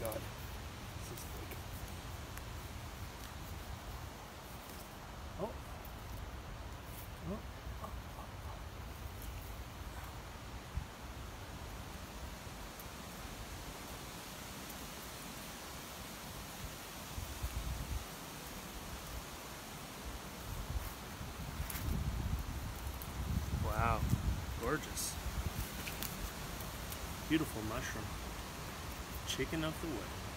god. This is like... Oh. oh. Wow, gorgeous. Beautiful mushroom. Chicken of the wood.